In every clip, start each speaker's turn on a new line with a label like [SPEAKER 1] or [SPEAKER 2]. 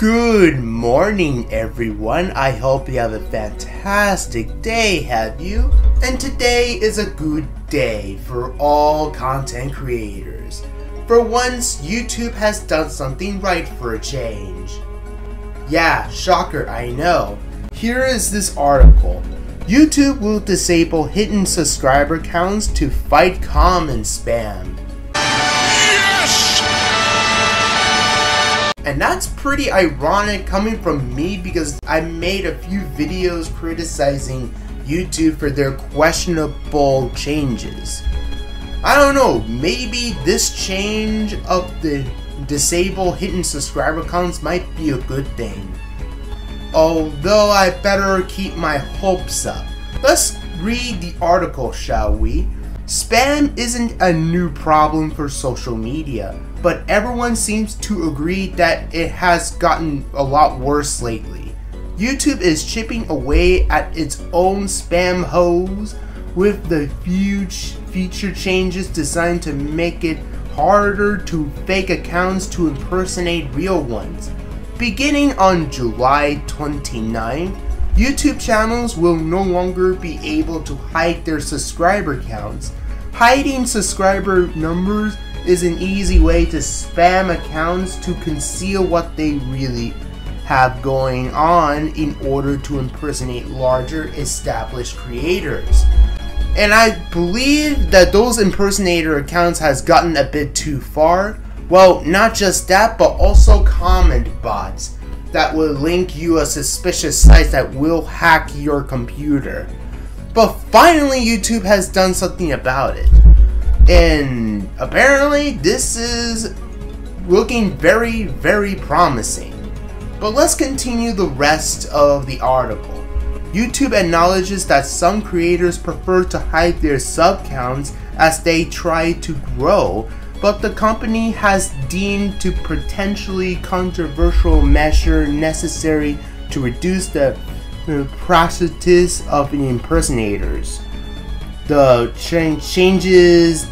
[SPEAKER 1] Good morning, everyone. I hope you have a fantastic day, have you? And today is a good day for all content creators. For once, YouTube has done something right for a change. Yeah, shocker, I know. Here is this article. YouTube will disable hidden subscriber counts to fight common spam. And that's pretty ironic coming from me because I made a few videos criticizing YouTube for their questionable changes. I don't know, maybe this change of the disable hidden subscriber counts might be a good thing. Although I better keep my hopes up. Let's read the article, shall we? Spam isn't a new problem for social media, but everyone seems to agree that it has gotten a lot worse lately. YouTube is chipping away at its own spam hose with the huge feature changes designed to make it harder to fake accounts to impersonate real ones. Beginning on July 29th, YouTube channels will no longer be able to hide their subscriber counts Hiding subscriber numbers is an easy way to spam accounts to conceal what they really have going on in order to impersonate larger established creators. And I believe that those impersonator accounts has gotten a bit too far. Well, not just that, but also comment bots that will link you a suspicious site that will hack your computer. But finally, YouTube has done something about it. And apparently, this is looking very, very promising. But let's continue the rest of the article. YouTube acknowledges that some creators prefer to hide their sub counts as they try to grow, but the company has deemed to potentially controversial measure necessary to reduce the practice of impersonators. The ch- changes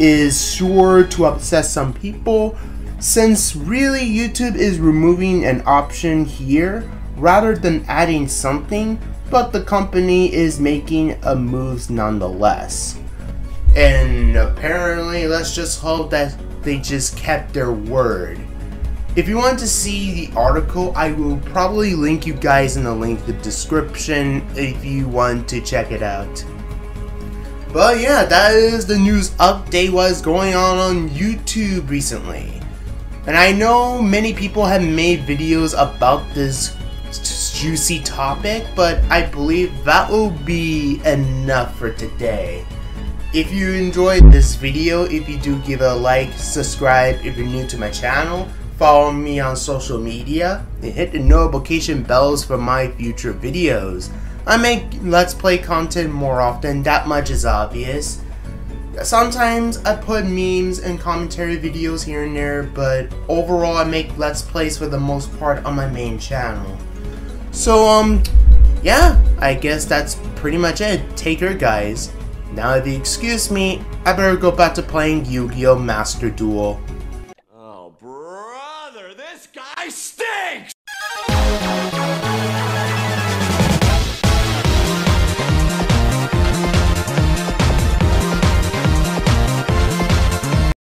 [SPEAKER 1] is sure to upset some people since really YouTube is removing an option here rather than adding something, but the company is making a moves nonetheless. And apparently, let's just hope that they just kept their word. If you want to see the article, I will probably link you guys in the link the description if you want to check it out. But yeah, that is the news update what's going on on YouTube recently. And I know many people have made videos about this juicy topic, but I believe that will be enough for today. If you enjoyed this video, if you do give a like, subscribe if you're new to my channel, follow me on social media, and hit the notification bells for my future videos. I make Let's Play content more often, that much is obvious. Sometimes I put memes and commentary videos here and there, but overall I make Let's Plays for the most part on my main channel. So, um, yeah, I guess that's pretty much it. Take care, guys. Now if you excuse me, I better go back to playing Yu-Gi-Oh! Master Duel.